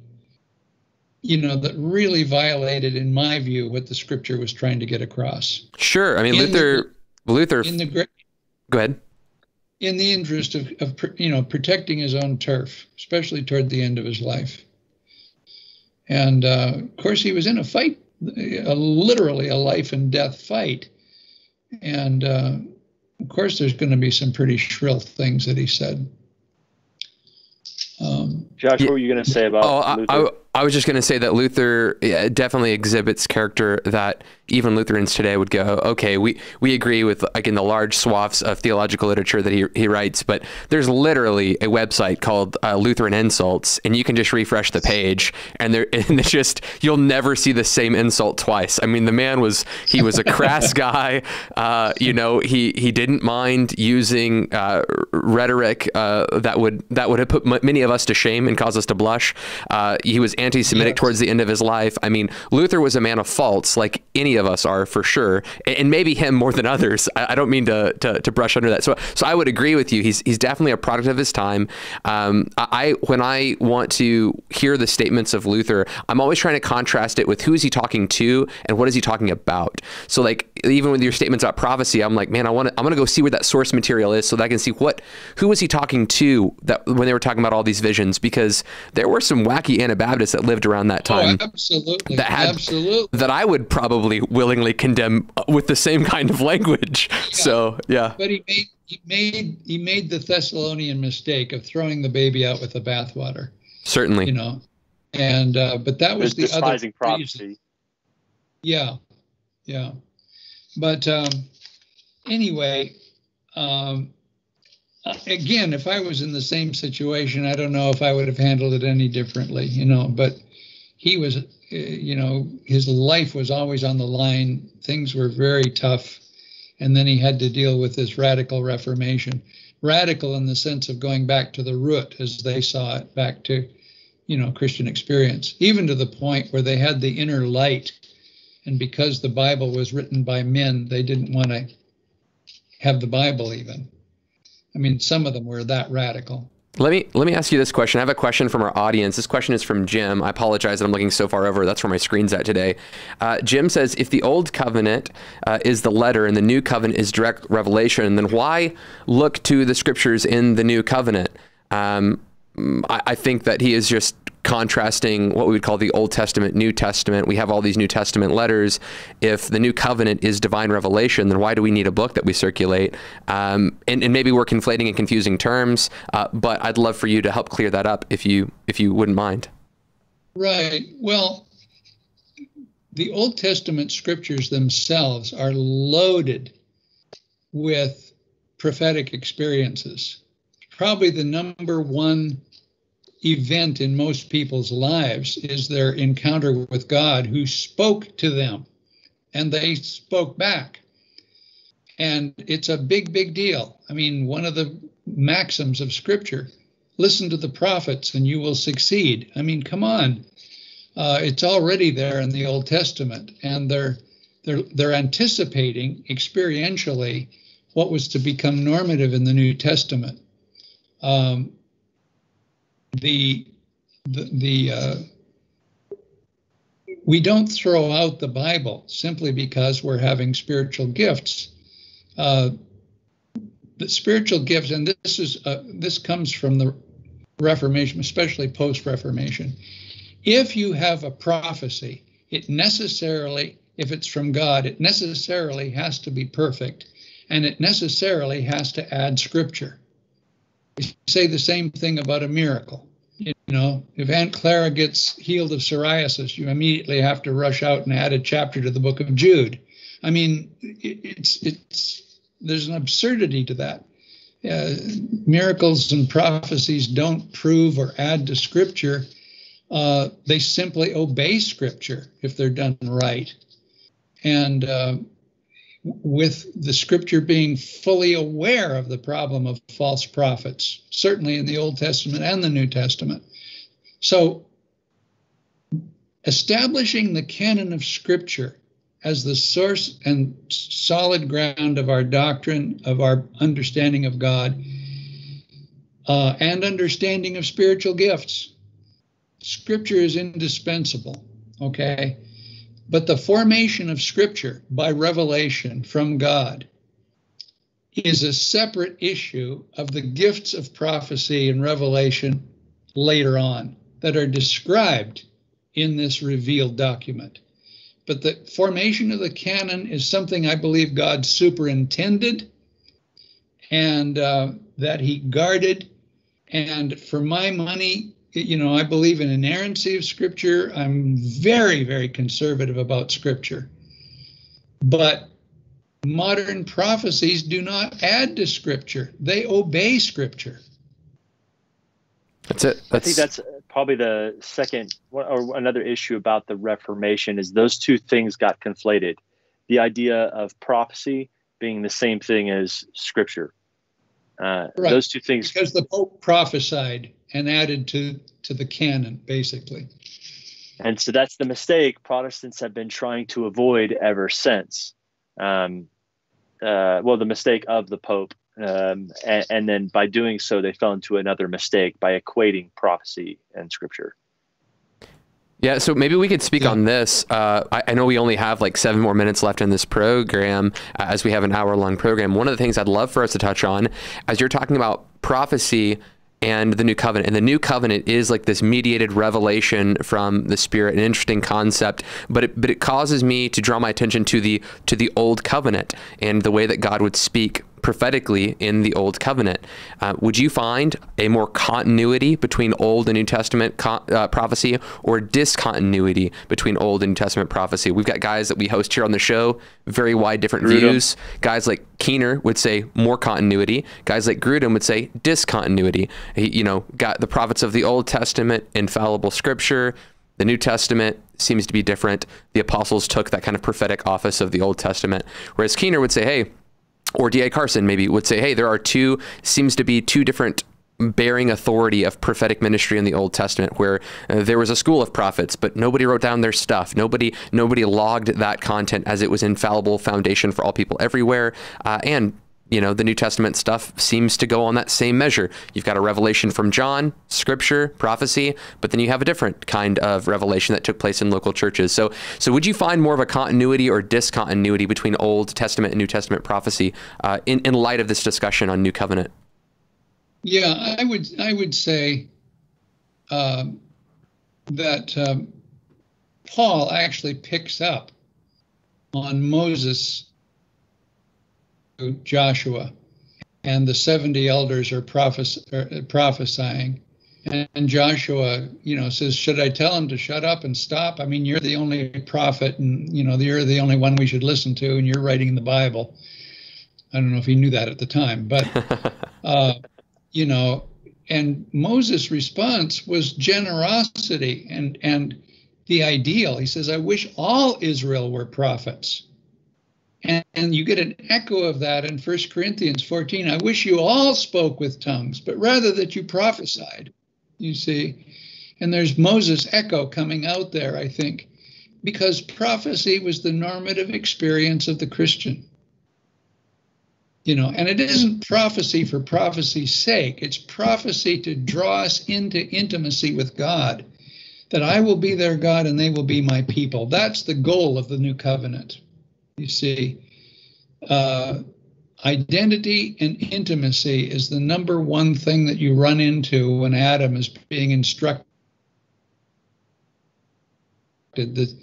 you know, that really violated, in my view, what the scripture was trying to get across. Sure. I mean, in Luther, the, Luther. In the go ahead. In the interest of, of, you know, protecting his own turf, especially toward the end of his life. And uh, of course, he was in a fight, a, literally a life and death fight. And uh, of course, there's going to be some pretty shrill things that he said. Um, Josh, what were you going to say about? Oh, I, I, I, was just going to say that Luther definitely exhibits character that even Lutherans today would go, okay, we, we agree with like in the large swaths of theological literature that he, he writes, but there's literally a website called uh, Lutheran Insults, and you can just refresh the page, and there and it's just you'll never see the same insult twice. I mean, the man was he was a crass guy. Uh, you know, he he didn't mind using uh, rhetoric uh, that would that would have put many of us to shame and cause us to blush. Uh, he was anti-Semitic yes. towards the end of his life. I mean, Luther was a man of faults, like any many of us are for sure, and maybe him more than others. I, don't mean to, to, to brush under that. So so I would agree with you. He's he's definitely a product of his time. Um, I when I want to hear the statements of Luther, I'm always trying to contrast it with who is he talking to and what is he talking about. So like even with your statements about prophecy, I'm like, man, I want to I'm gonna go see where that source material is so that I can see what who was he talking to that when they were talking about all these visions because there were some wacky Anabaptists that lived around that oh, time. Oh, absolutely. That had absolutely. that I would probably willingly condemn with the same kind of language. Yeah. So yeah. But he made he made he made the Thessalonian mistake of throwing the baby out with the bathwater. Certainly. You know. And uh, but that was the despising other prophecy. Reason. Yeah. Yeah. But um, anyway, um, again, if I was in the same situation, I don't know if I would have handled it any differently, you know. But he was, uh, you know, his life was always on the line. Things were very tough. And then he had to deal with this radical reformation. Radical in the sense of going back to the root, as they saw it, back to, you know, Christian experience, even to the point where they had the inner light. And because the Bible was written by men, they didn't want to have the Bible even. I mean, some of them were that radical. Let me let me ask you this question. I have a question from our audience. This question is from Jim. I apologize that I'm looking so far over. That's where my screen's at today. Uh, Jim says, if the old covenant uh, is the letter and the new covenant is direct revelation, then why look to the scriptures in the new covenant? Um, I, I think that he is just contrasting what we would call the Old Testament, New Testament. We have all these New Testament letters. If the New Covenant is divine revelation, then why do we need a book that we circulate? Um, and, and, maybe we're conflating and confusing terms, uh, but I'd love for you to help clear that up if you if you wouldn't mind. Right. Well, the Old Testament scriptures themselves are loaded with prophetic experiences. Probably the number one event in most people's lives is their encounter with God who spoke to them and they spoke back. And it's a big, big deal. I mean, one of the maxims of Scripture listen to the prophets and you will succeed. I mean, come on. Uh, it's already there in the Old Testament, and they're they're they're anticipating experientially what was to become normative in the New Testament. Um, the the, the uh, we don't throw out the Bible simply because we're having spiritual gifts. Uh, the spiritual gifts, and this is uh, this comes from the Reformation, especially post-Reformation. If you have a prophecy, it necessarily, if it's from God, it necessarily has to be perfect, and it necessarily has to add scripture. Say the same thing about a miracle. You know, if Aunt Clara gets healed of psoriasis, you immediately have to rush out and add a chapter to the book of Jude. I mean, it's it's there's an absurdity to that. Uh, miracles and prophecies don't prove or add to Scripture. Uh, they simply obey Scripture if they're done right. And uh, with the scripture being fully aware of the problem of false prophets, certainly in the Old Testament and the New Testament. So, establishing the canon of scripture as the source and solid ground of our doctrine, of our understanding of God, uh, and understanding of spiritual gifts. Scripture is indispensable, okay? But the formation of Scripture by revelation from God is a separate issue of the gifts of prophecy and revelation later on that are described in this revealed document. But the formation of the canon is something I believe God superintended and uh, that He guarded. And for my money, you know, I believe in inerrancy of Scripture. I'm very, very conservative about Scripture. But modern prophecies do not add to Scripture, they obey Scripture. That's it. That's... I think that's probably the second or another issue about the Reformation is those two things got conflated. The idea of prophecy being the same thing as Scripture. Uh, right. Those two things. Because the Pope prophesied and added to to the canon, basically. And so that's the mistake Protestants have been trying to avoid ever since. Um, uh, well, the mistake of the Pope. Um, and, and then by doing so, they fell into another mistake by equating prophecy and scripture. Yeah, so maybe we could speak yeah. on this. Uh, I, I, know we only have like seven more minutes left in this program uh, as we have an hour long program. One of the things I'd love for us to touch on, as you're talking about prophecy and the new covenant, and the new covenant is like this mediated revelation from the Spirit, an interesting concept, but it, but it causes me to draw my attention to the to the old covenant and the way that God would speak prophetically in the Old Covenant. Uh, would you find a more continuity between Old and New Testament co- uh, prophecy or discontinuity between Old and New Testament prophecy? We've got guys that we host here on the show, very wide different Grudem. views. Guys like Keener would say more continuity. Guys like Grudem would say discontinuity. He, you know, got the prophets of the Old Testament, infallible scripture. The New Testament seems to be different. The apostles took that kind of prophetic office of the Old Testament. Whereas Keener would say, hey, or D.A. Carson maybe would say, hey, there are two, seems to be two different bearing authority of prophetic ministry in the Old Testament, where uh, there was a school of prophets, but nobody wrote down their stuff. Nobody nobody logged that content as it was infallible foundation for all people everywhere. Uh, and you know, the New Testament stuff seems to go on that same measure. You've got a revelation from John, scripture, prophecy, but then you have a different kind of revelation that took place in local churches. So, so would you find more of a continuity or discontinuity between Old Testament and New Testament prophecy uh, in, in light of this discussion on New Covenant? Yeah, I would, I would say uh, that um, Paul actually picks up on Moses Joshua, and the 70 elders are, prophes- are prophesying. And Joshua, you know, says, Should I tell him to shut up and stop? I mean, you're the only prophet, and, you know, you're the only one we should listen to, and you're writing the Bible. I don't know if he knew that at the time, but, uh, you know, and Moses' response was generosity and, and the ideal. He says, I wish all Israel were prophets. And, and, you get an echo of that in 1 Corinthians 14. I wish you all spoke with tongues, but rather that you prophesied, you see. And there's Moses' echo coming out there, I think, because prophecy was the normative experience of the Christian. You know, and it isn't prophecy for prophecy's sake, it's prophecy to draw us into intimacy with God, that I will be their God and they will be my people. That's the goal of the new covenant. You see, uh, identity and intimacy is the number one thing that you run into when Adam is being instructed. The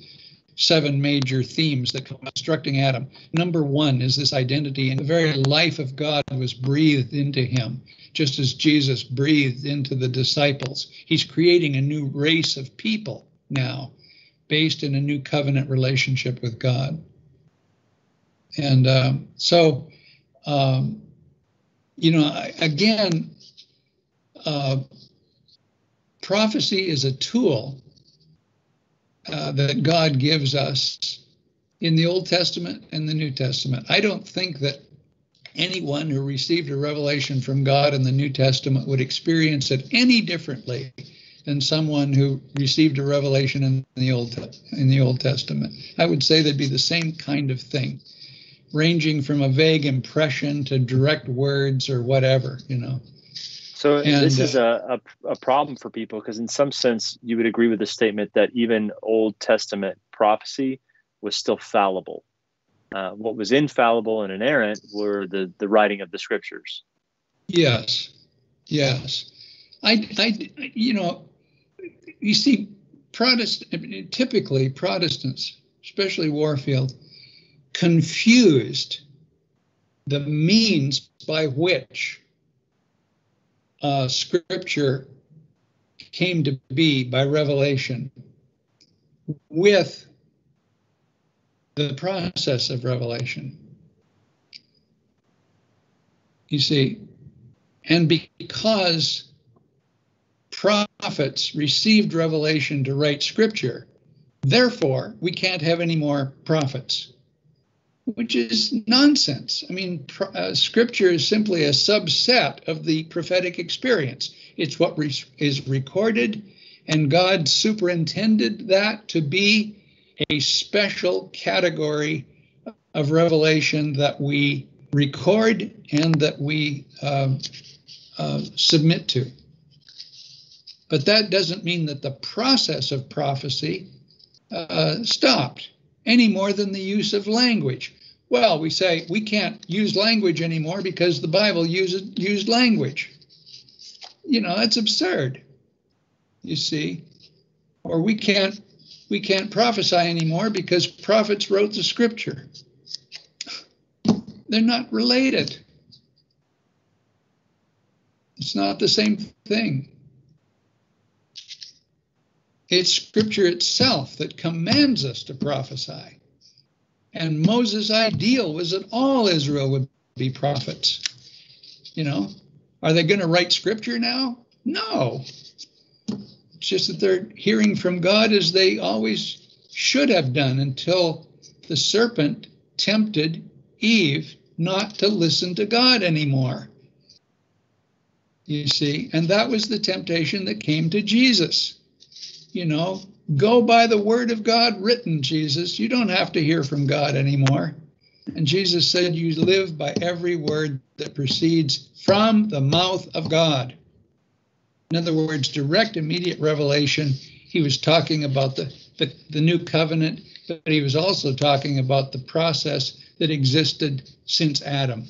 seven major themes that come instructing Adam. Number one is this identity, and the very life of God was breathed into him, just as Jesus breathed into the disciples. He's creating a new race of people now based in a new covenant relationship with God. And um, so, um, you know, again, uh, prophecy is a tool uh, that God gives us in the Old Testament and the New Testament. I don't think that anyone who received a revelation from God in the New Testament would experience it any differently than someone who received a revelation in the Old in the Old Testament. I would say they'd be the same kind of thing ranging from a vague impression to direct words or whatever, you know. So and, this is uh, a, a, a problem for people because in some sense you would agree with the statement that even Old Testament prophecy was still fallible. Uh, what was infallible and inerrant were the, the writing of the scriptures. Yes, yes. I, I, you know, you see, Protestant, typically Protestants, especially Warfield, confused the means by which uh, scripture came to be by revelation with the process of revelation. You see, and because prophets received revelation to write scripture, therefore we can't have any more prophets which is nonsense. I mean, uh, scripture is simply a subset of the prophetic experience. It's what re- is recorded And God superintended that to be a special category of revelation that we record and that we uh, uh, submit to. But that doesn't mean that the process of prophecy uh, stopped any more than the use of language. Well, we say we can't use language anymore because the Bible uses used language. You know, that's absurd. You see, or we can't we can't prophesy anymore because prophets wrote the scripture. They're not related. It's not the same thing. It's scripture itself that commands us to prophesy. And Moses' ideal was that all Israel would be prophets. You know, are they going to write scripture now? No. It's just that they're hearing from God as they always should have done until the serpent tempted Eve not to listen to God anymore. You see, and that was the temptation that came to Jesus. You know, go by the word of God written, Jesus. You don't have to hear from God anymore. And Jesus said, You live by every word that proceeds from the mouth of God. In other words, direct, immediate revelation. He was talking about the, the, the new covenant, but he was also talking about the process that existed since Adam.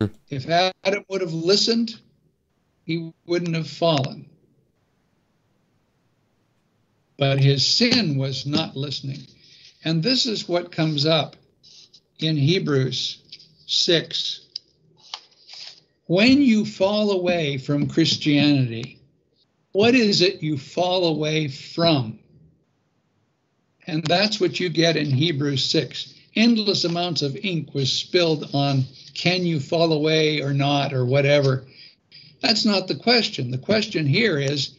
Hmm. If Adam would have listened, he wouldn't have fallen. But his sin was not listening. And this is what comes up in Hebrews 6. When you fall away from Christianity, what is it you fall away from? And that's what you get in Hebrews 6. Endless amounts of ink was spilled on can you fall away or not or whatever. That's not the question. The question here is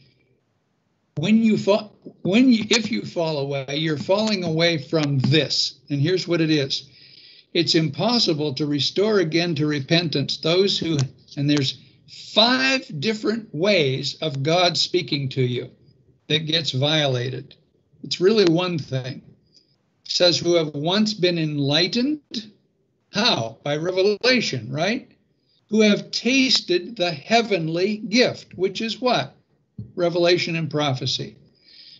when you fall when you if you fall away you're falling away from this. And here's what it is. It's impossible to restore again to repentance those who and there's five different ways of god speaking to you that gets violated. It's really one thing. It says who have once been enlightened. How? By revelation right? Who have tasted the heavenly gift which is what revelation and prophecy,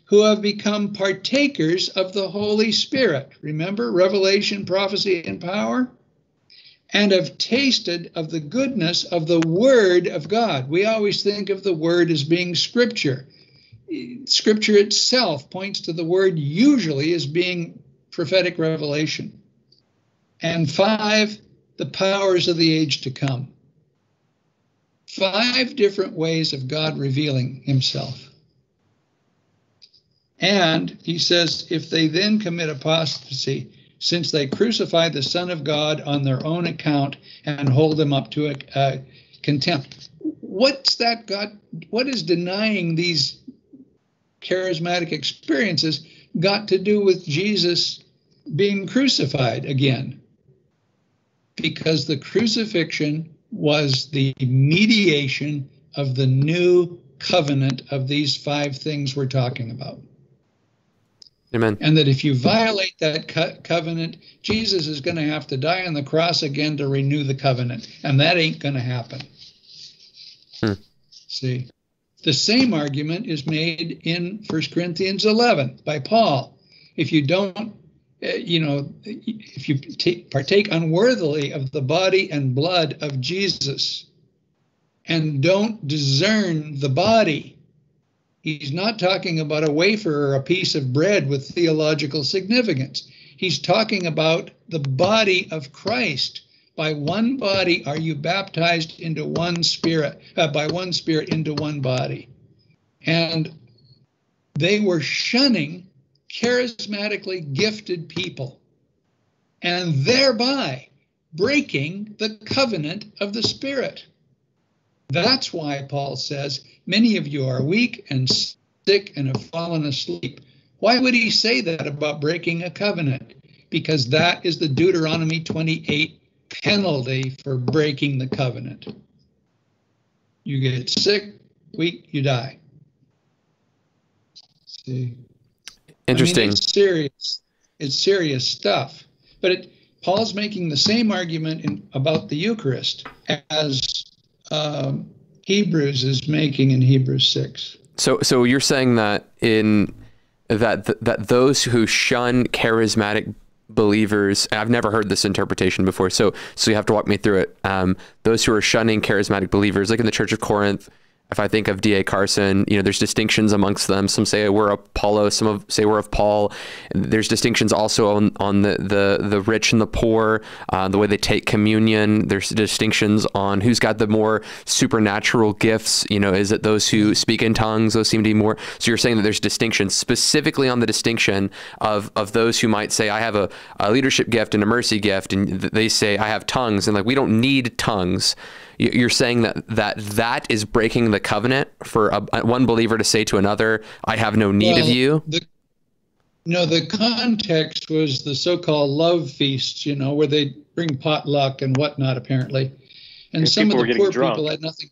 who have become partakers of the Holy Spirit. Remember, revelation, prophecy, and power? And have tasted of the goodness of the Word of God. We always think of the Word as being Scripture. Scripture itself points to the Word usually as being prophetic revelation. And five, the powers of the age to come five different ways of God revealing himself. And he says, if they then commit apostasy, since they crucify the Son of God on their own account and hold him up to a, a contempt. What's that got? What is denying these charismatic experiences got to do with Jesus being crucified again? Because the crucifixion was the mediation of the new covenant of these five things we're talking about. Amen. And that if you violate that co- covenant, Jesus is going to have to die on the cross again to renew the covenant. And that ain't going to happen. Hmm. See, the same argument is made in 1 Corinthians 11 by Paul. If you don't you know, if you take, partake unworthily of the body and blood of Jesus and don't discern the body, he's not talking about a wafer or a piece of bread with theological significance. He's talking about the body of Christ. By one body are you baptized into one spirit, uh, by one spirit into one body. And they were shunning charismatically gifted people and thereby breaking the covenant of the Spirit. That's why Paul says, Many of you are weak and sick and have fallen asleep. Why would he say that about breaking a covenant? Because that is the Deuteronomy 28 penalty for breaking the covenant. You get sick, weak, you die. See, Interesting. I mean, it's serious. It's serious stuff. But it, Paul's making the same argument in, about the Eucharist as um, Hebrews is making in Hebrews six. So, so you're saying that in that that those who shun charismatic believers, I've never heard this interpretation before. So, so you have to walk me through it. Um, those who are shunning charismatic believers, like in the Church of Corinth, if I think of D.A. Carson, you know, there's distinctions amongst them. Some say we're of Apollo, some of, say we're of Paul. There's distinctions also on, on the, the, the rich and the poor, uh, the way they take communion. There's distinctions on who's got the more supernatural gifts. You know, is it those who speak in tongues? Those seem to be more. So you're saying that there's distinctions specifically on the distinction of, of those who might say, I have a, a leadership gift and a mercy gift, and they say, I have tongues. And like, we don't need tongues you're saying that that that is breaking the covenant for a, one believer to say to another, "I have no need well, of you." The, no, the context was the so-called love feasts, you know, where they bring potluck and whatnot, apparently, and some of the poor drunk. people had nothing.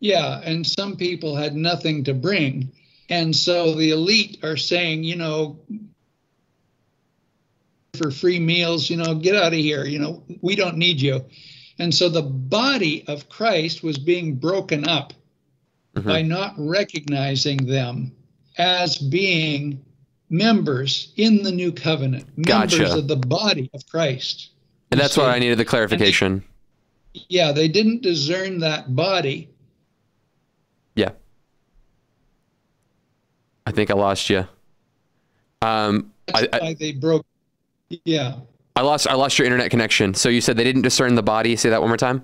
Yeah, and some people had nothing to bring, and so the elite are saying, you know, for free meals, you know, get out of here, you know, we don't need you. And so the body of Christ was being broken up mm-hmm. by not recognizing them as being members in the new covenant, members of the body of Christ. And that's why I needed the clarification. They, yeah, they didn't discern that body. Yeah. I think I lost you. Um, that's I, why I, they broke. Yeah. I lost I lost your internet connection. So you said they didn't discern the body. Say that one more time.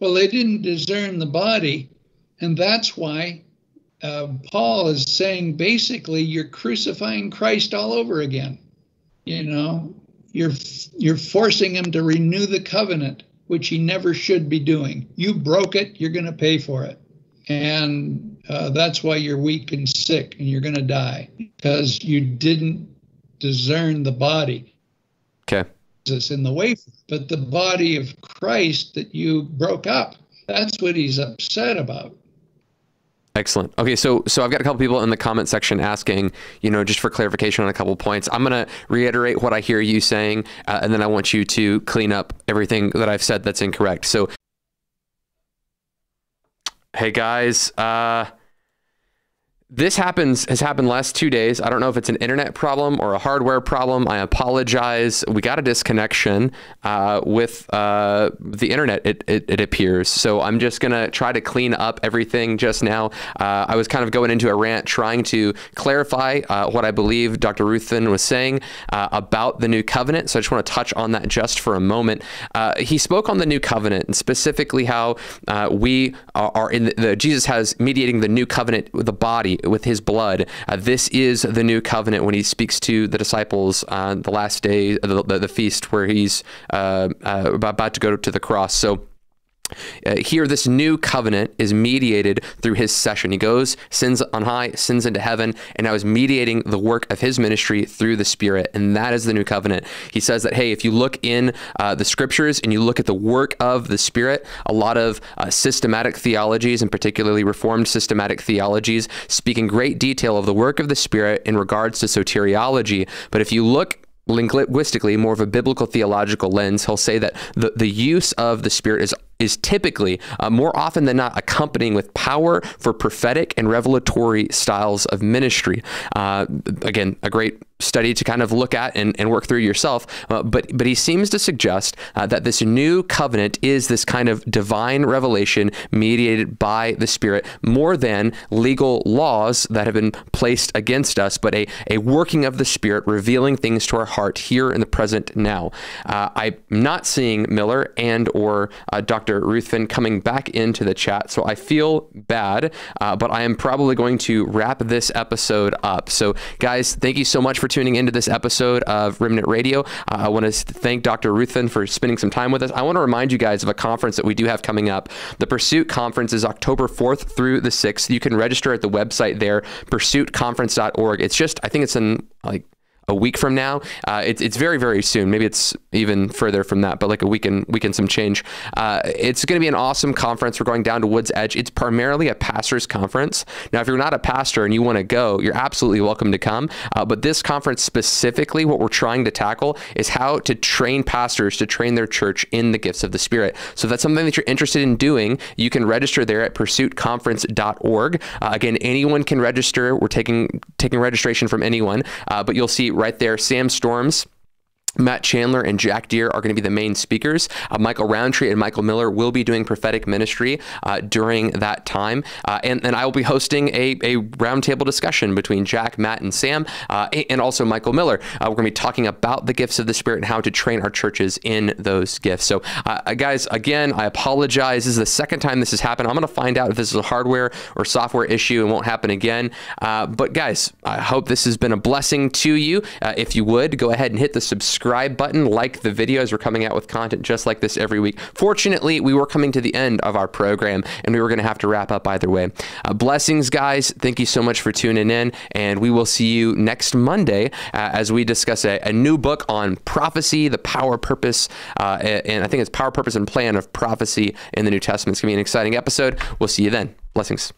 Well, they didn't discern the body, and that's why uh, Paul is saying basically you're crucifying Christ all over again. You know, you're you're forcing him to renew the covenant, which he never should be doing. You broke it, you're going to pay for it, and uh, that's why you're weak and sick, and you're going to die because you didn't discern the body. Okay. Jesus in the wafer, but the body of Christ that you broke up. That's what he's upset about. Excellent. Okay, so so I've got a couple people in the comment section asking, you know, just for clarification on a couple points. I'm going to reiterate what I hear you saying, uh, and then I want you to clean up everything that I've said that's incorrect. So, hey guys, uh, this happens has happened last two days. I don't know if it's an internet problem or a hardware problem. I apologize. We got a disconnection uh, with uh, the internet. It, it, it, appears. So I'm just gonna try to clean up everything just now. Uh, I was kind of going into a rant trying to clarify uh, what I believe Dr. Ruthven was saying uh, about the new covenant. So I just want to touch on that just for a moment. Uh, he spoke on the new covenant and specifically how we are, in the, the Jesus has mediating the new covenant with the body with his blood. Uh, this is the new covenant when he speaks to the disciples on the last day, the, the, the feast where he's uh, uh, about to go to the cross. So uh, here, this new covenant is mediated through his session. He goes, sins on high, sins into heaven, and now is mediating the work of his ministry through the Spirit. And that is the new covenant. He says that, hey, if you look in uh, the scriptures and you look at the work of the Spirit, a lot of uh, systematic theologies, and particularly Reformed systematic theologies, speak in great detail of the work of the Spirit in regards to soteriology. But if you look linguistically more of a biblical theological lens he'll say that the, the use of the spirit is is typically uh, more often than not accompanying with power for prophetic and revelatory styles of ministry. Uh, again, a great study to kind of look at and, and work through yourself. Uh, but but he seems to suggest uh, that this new covenant is this kind of divine revelation mediated by the Spirit more than legal laws that have been placed against us, but a, a working of the Spirit revealing things to our heart here in the present now. Uh, I'm not seeing Miller and or uh, Dr. Ruthven coming back into the chat. So I feel bad, uh, but I am probably going to wrap this episode up. So, guys, thank you so much for tuning into this episode of Remnant Radio. Uh, I want to thank Dr. Ruthven for spending some time with us. I want to remind you guys of a conference that we do have coming up. The Pursuit Conference is October 4th through the 6th. You can register at the website there, pursuitconference.org. It's just, I think it's in like a week from now. Uh, it's, it's very, very soon. Maybe it's even further from that, but like a week and, week and some change. Uh, it's going to be an awesome conference. We're going down to Woods Edge. It's primarily a pastor's conference. Now, if you're not a pastor and you want to go, you're absolutely welcome to come. Uh, but this conference specifically, what we're trying to tackle is how to train pastors to train their church in the gifts of the Spirit. So if that's something that you're interested in doing, you can register there at pursuitconference.org. Uh, again, anyone can register. We're taking taking registration from anyone, uh, but you'll see right there Sam Storms. Matt Chandler and Jack Deere are going to be the main speakers. Uh, Michael Rowntree and Michael Miller will be doing prophetic ministry uh, during that time. Uh, and, and I will be hosting a, a roundtable discussion between Jack, Matt, and Sam, uh, and also Michael Miller. Uh, we're going to be talking about the gifts of the Spirit and how to train our churches in those gifts. So, uh, guys, again, I apologize. This is the second time this has happened. I'm going to find out if this is a hardware or software issue and won't happen again. but, guys, I hope this has been a blessing to you. if you would, go ahead and hit the subscribe subscribe button, like the videos. We're coming out with content just like this every week. Fortunately, we were coming to the end of our program and we were going to have to wrap up either way. Uh, blessings, guys. Thank you so much for tuning in. And we will see you next Monday uh, as we discuss a, a, new book on prophecy, the power, purpose, uh, and I think it's power, purpose, and plan of prophecy in the New Testament. It's going to be an exciting episode. We'll see you then. Blessings.